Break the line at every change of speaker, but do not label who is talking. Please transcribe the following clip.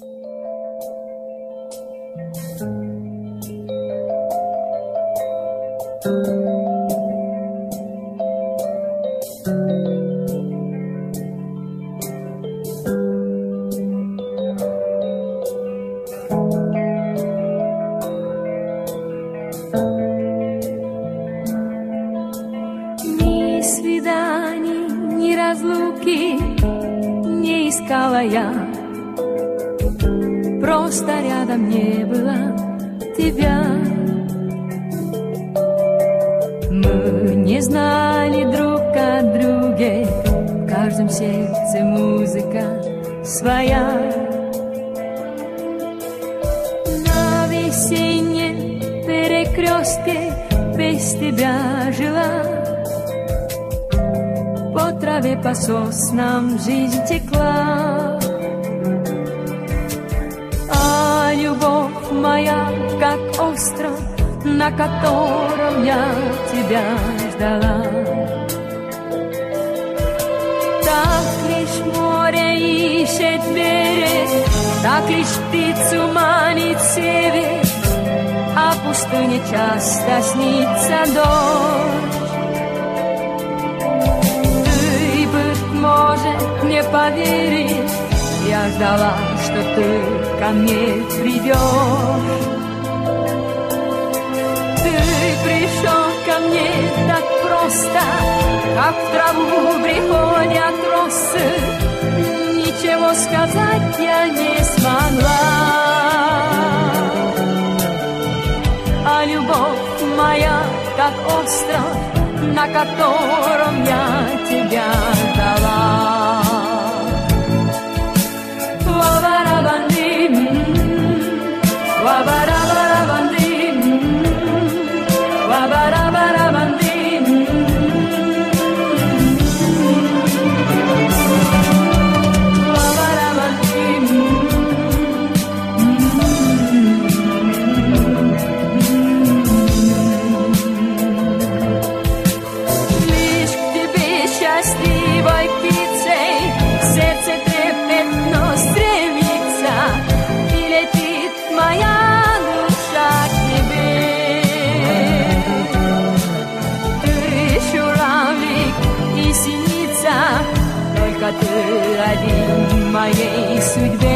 Ни свиданий, ни разлуки не искала я Просто рядом не было тебя. Мы не знали друг о друге. В каждом сердце музыка своя. На весеннем перекрестке без тебя жила. По траве, по соснам жизнь текла. Моя, как остров, на котором я тебя ждала. Так лишь море ищет берег, так лишь птицу манит север, а пустыне часто снится дождь. Ждала, что ты ко мне придешь. Ты пришел ко мне так просто, как в траву приходят росы. Ничего сказать я не смогла. А любовь моя, как остров, на котором я тебя ждала. adı alim maye sudve